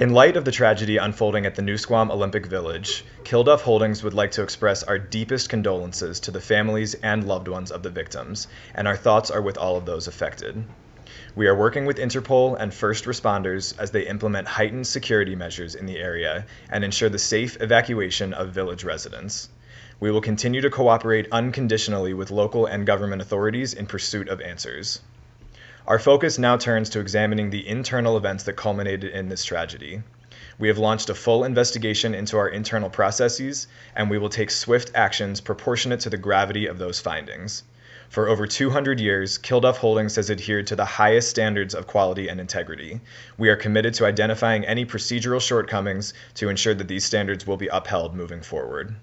In light of the tragedy unfolding at the Neusquam Olympic Village, Kilduff Holdings would like to express our deepest condolences to the families and loved ones of the victims, and our thoughts are with all of those affected. We are working with Interpol and first responders as they implement heightened security measures in the area and ensure the safe evacuation of village residents. We will continue to cooperate unconditionally with local and government authorities in pursuit of answers. Our focus now turns to examining the internal events that culminated in this tragedy. We have launched a full investigation into our internal processes, and we will take swift actions proportionate to the gravity of those findings. For over 200 years, Kilduff Holdings has adhered to the highest standards of quality and integrity. We are committed to identifying any procedural shortcomings to ensure that these standards will be upheld moving forward.